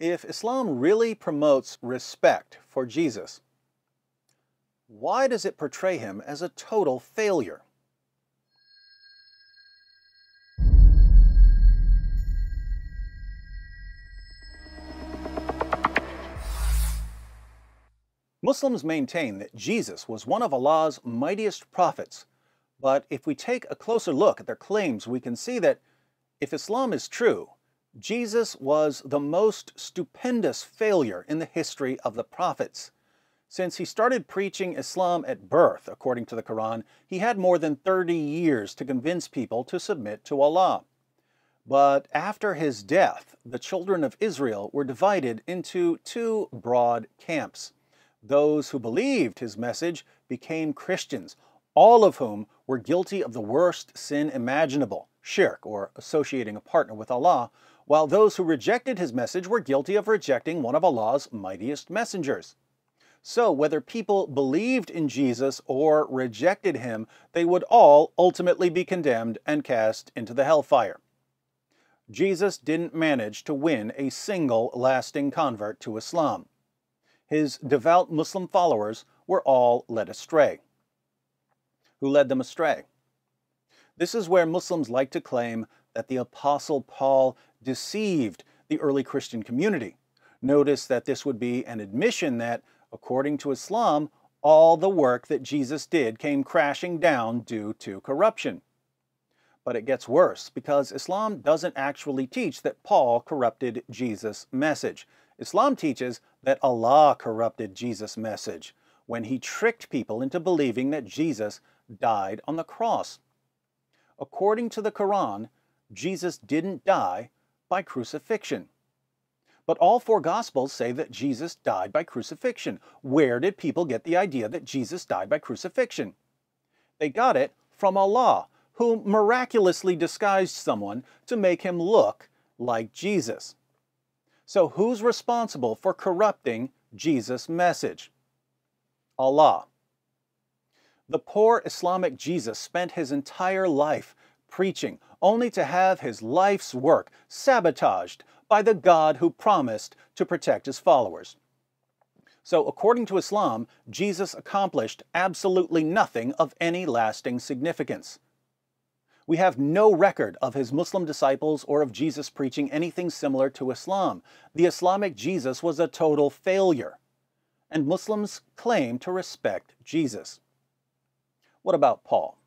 If Islam really promotes respect for Jesus, why does it portray him as a total failure? Muslims maintain that Jesus was one of Allah's mightiest prophets, but if we take a closer look at their claims, we can see that if Islam is true, Jesus was the most stupendous failure in the history of the prophets. Since he started preaching Islam at birth, according to the Quran, he had more than 30 years to convince people to submit to Allah. But after his death, the children of Israel were divided into two broad camps. Those who believed his message became Christians, all of whom were guilty of the worst sin imaginable, shirk, or associating a partner with Allah, while those who rejected his message were guilty of rejecting one of Allah's mightiest messengers. So, whether people believed in Jesus or rejected him, they would all ultimately be condemned and cast into the hellfire. Jesus didn't manage to win a single lasting convert to Islam his devout Muslim followers were all led astray. Who led them astray? This is where Muslims like to claim that the Apostle Paul deceived the early Christian community. Notice that this would be an admission that, according to Islam, all the work that Jesus did came crashing down due to corruption. But it gets worse because Islam doesn't actually teach that Paul corrupted Jesus' message. Islam teaches that Allah corrupted Jesus' message when he tricked people into believing that Jesus died on the cross. According to the Quran, Jesus didn't die by crucifixion. But all four Gospels say that Jesus died by crucifixion. Where did people get the idea that Jesus died by crucifixion? They got it from Allah, who miraculously disguised someone to make him look like Jesus. So who's responsible for corrupting Jesus' message? Allah. The poor Islamic Jesus spent his entire life preaching, only to have his life's work sabotaged by the God who promised to protect his followers. So, according to Islam, Jesus accomplished absolutely nothing of any lasting significance. We have no record of his Muslim disciples or of Jesus preaching anything similar to Islam. The Islamic Jesus was a total failure. And Muslims claim to respect Jesus. What about Paul?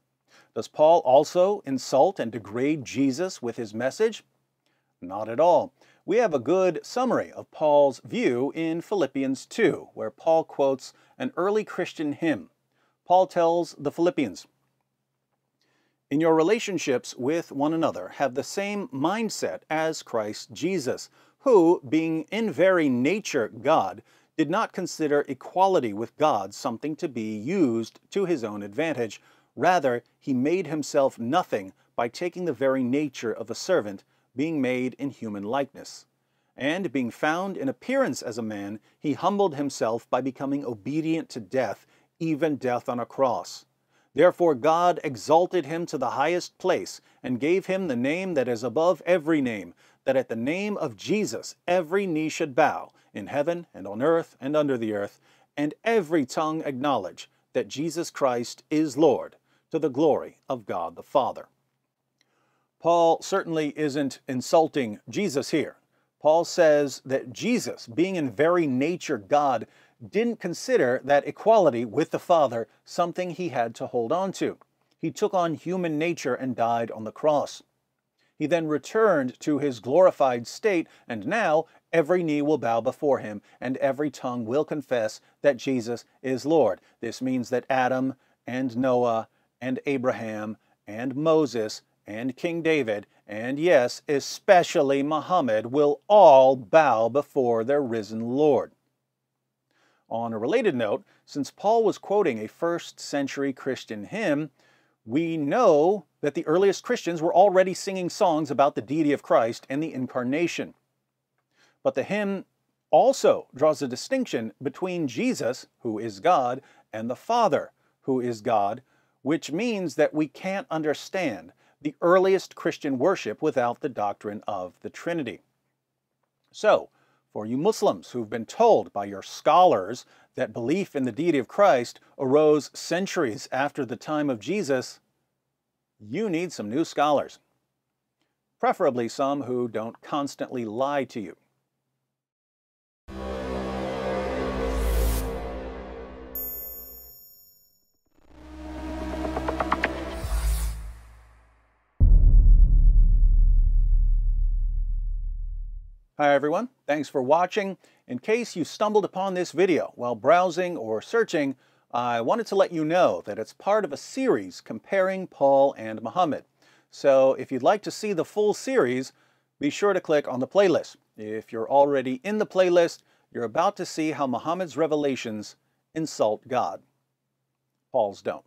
Does Paul also insult and degrade Jesus with his message? Not at all. We have a good summary of Paul's view in Philippians 2, where Paul quotes an early Christian hymn. Paul tells the Philippians, in your relationships with one another, have the same mindset as Christ Jesus, who, being in very nature God, did not consider equality with God something to be used to his own advantage. Rather, he made himself nothing by taking the very nature of a servant, being made in human likeness. And being found in appearance as a man, he humbled himself by becoming obedient to death, even death on a cross. Therefore God exalted him to the highest place and gave him the name that is above every name, that at the name of Jesus every knee should bow, in heaven and on earth and under the earth, and every tongue acknowledge that Jesus Christ is Lord, to the glory of God the Father. Paul certainly isn't insulting Jesus here. Paul says that Jesus, being in very nature God, didn't consider that equality with the Father something he had to hold on to. He took on human nature and died on the cross. He then returned to his glorified state, and now every knee will bow before him, and every tongue will confess that Jesus is Lord. This means that Adam and Noah and Abraham and Moses and King David, and yes, especially Muhammad, will all bow before their risen Lord. On a related note, since Paul was quoting a first century Christian hymn, we know that the earliest Christians were already singing songs about the deity of Christ and the incarnation. But the hymn also draws a distinction between Jesus, who is God, and the Father, who is God, which means that we can't understand the earliest Christian worship without the doctrine of the Trinity. So, For you Muslims who've been told by your scholars that belief in the deity of Christ arose centuries after the time of Jesus, you need some new scholars. Preferably some who don't constantly lie to you. Hi everyone, thanks for watching. In case you stumbled upon this video while browsing or searching, I wanted to let you know that it's part of a series comparing Paul and Muhammad. So if you'd like to see the full series, be sure to click on the playlist. If you're already in the playlist, you're about to see how Muhammad's revelations insult God. Paul's don't.